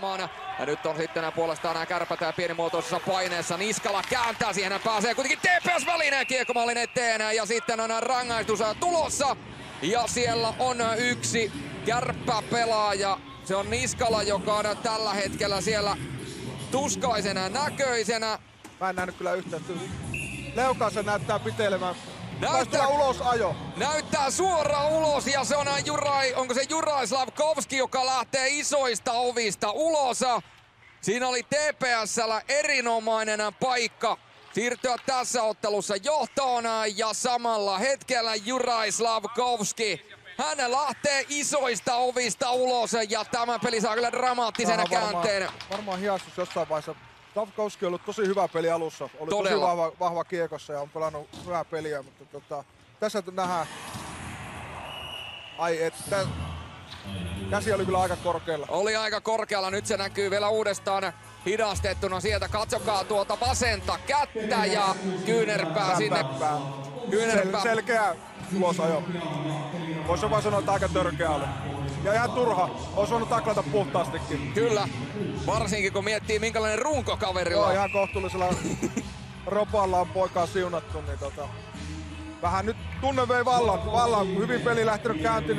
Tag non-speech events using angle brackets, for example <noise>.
pelaamaan. Ja nyt on sitten puolestaan nämä kärpät pienimuotoisessa paineessa. Niskala kääntää siihen, hän pääsee kuitenkin TPS välineen kiekkomallin eteen. Ja sitten on rangaistus tulossa. Ja siellä on yksi kärppäpelaaja. Se on Niskala, joka on tällä hetkellä siellä tuskaisena näköisenä. Mä en nähnyt kyllä yhtään. Leukasen näyttää pitelevän. Näyttää, ulos ajo. Näyttää suoraan ulos ja se on Jurai, onko se Jurai Slavkovski, joka lähtee isoista ovista ulos. Siinä oli TPSllä erinomainen paikka siirtyä tässä ottelussa johtoon ja samalla hetkellä Jurai Slavkovski hän lähtee isoista ovista ulos ja tämä peli saa kyllä dramaattisena käänteen. Varmaan, varmaan hiastus jossain vaiheessa. Stavkovski on ollut tosi hyvä peli alussa. Oli Todella. tosi vahva, vahva kiekossa ja on pelannut hyvää peliä, mutta tota, tässä nähdään. Ai että Käsi oli kyllä aika korkealla. Oli aika korkealla, nyt se näkyy vielä uudestaan hidastettuna sieltä. Katsokaa tuota vasenta kättä ja kyynärpää sinne. Kyynärpää. Sel- selkeä ulosajo. Voisi vaan sanoa, että aika törkeä oli. Ja ihan turha. Olisi voinut taklata puhtaastikin. Kyllä. Varsinkin kun miettii minkälainen runko kaverilla. Joo, ihan kohtuullisella <laughs> ropalla on poikaa siunattu. Niin tota, vähän nyt tunne vei vallan. vallan. Hyvin peli lähtenyt kääntynyt.